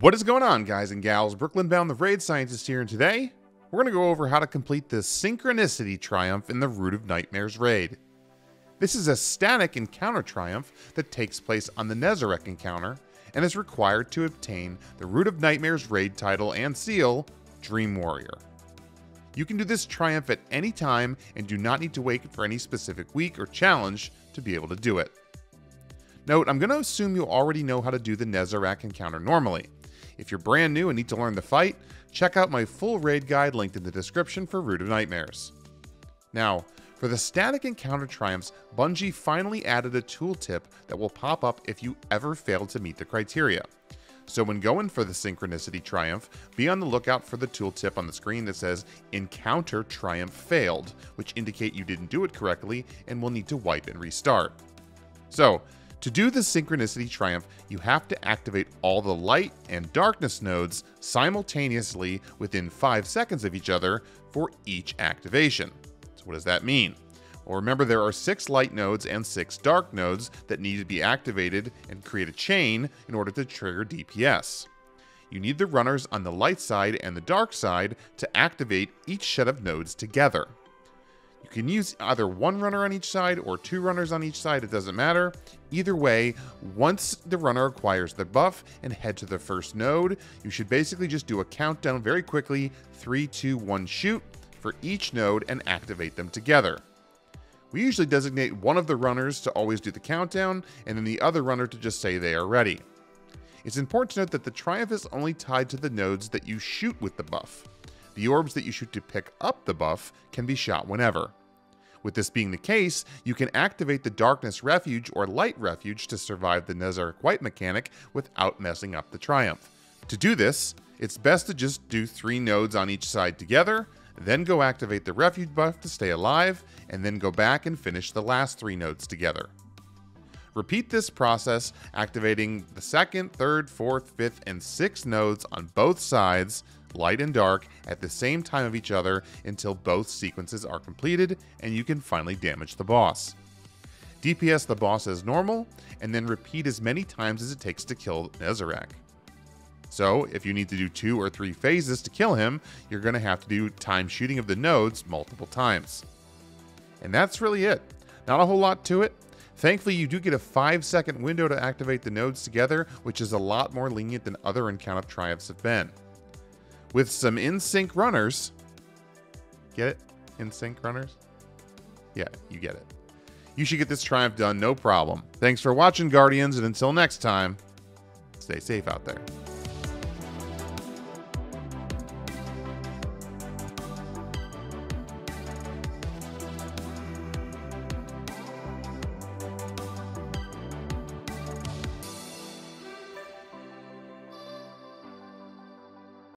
What is going on, guys and gals? Brooklyn bound the raid scientist here, and today we're going to go over how to complete the Synchronicity Triumph in the Root of Nightmares raid. This is a static encounter triumph that takes place on the Nezarec encounter and is required to obtain the Root of Nightmares raid title and seal, Dream Warrior. You can do this triumph at any time and do not need to wait for any specific week or challenge to be able to do it. Note, I'm going to assume you already know how to do the Nezarec encounter normally. If you're brand new and need to learn the fight, check out my full raid guide linked in the description for Root of Nightmares. Now, for the static encounter triumphs, Bungie finally added a tooltip that will pop up if you ever fail to meet the criteria. So when going for the Synchronicity Triumph, be on the lookout for the tooltip on the screen that says Encounter Triumph Failed, which indicate you didn't do it correctly and will need to wipe and restart. So, to do the Synchronicity Triumph, you have to activate all the light and darkness nodes simultaneously within 5 seconds of each other for each activation. So what does that mean? Well, remember there are 6 light nodes and 6 dark nodes that need to be activated and create a chain in order to trigger DPS. You need the runners on the light side and the dark side to activate each set of nodes together. You can use either one runner on each side or two runners on each side, it doesn't matter. Either way, once the runner acquires the buff and head to the first node, you should basically just do a countdown very quickly, 3, 2, 1, shoot, for each node and activate them together. We usually designate one of the runners to always do the countdown, and then the other runner to just say they are ready. It's important to note that the Triumph is only tied to the nodes that you shoot with the buff. The orbs that you shoot to pick up the buff can be shot whenever. With this being the case, you can activate the Darkness Refuge or Light Refuge to survive the Nezarec Wipe mechanic without messing up the Triumph. To do this, it's best to just do three nodes on each side together, then go activate the Refuge buff to stay alive, and then go back and finish the last three nodes together. Repeat this process, activating the second, third, fourth, fifth, and sixth nodes on both sides, light and dark, at the same time of each other until both sequences are completed and you can finally damage the boss. DPS the boss as normal, and then repeat as many times as it takes to kill Nezarec. So, if you need to do two or three phases to kill him, you're going to have to do time shooting of the nodes multiple times. And that's really it. Not a whole lot to it. Thankfully, you do get a 5 second window to activate the nodes together, which is a lot more lenient than other Encounter Triumphs have been. With some in sync runners, get it? In sync runners? Yeah, you get it. You should get this Triumph done, no problem. Thanks for watching, Guardians, and until next time, stay safe out there.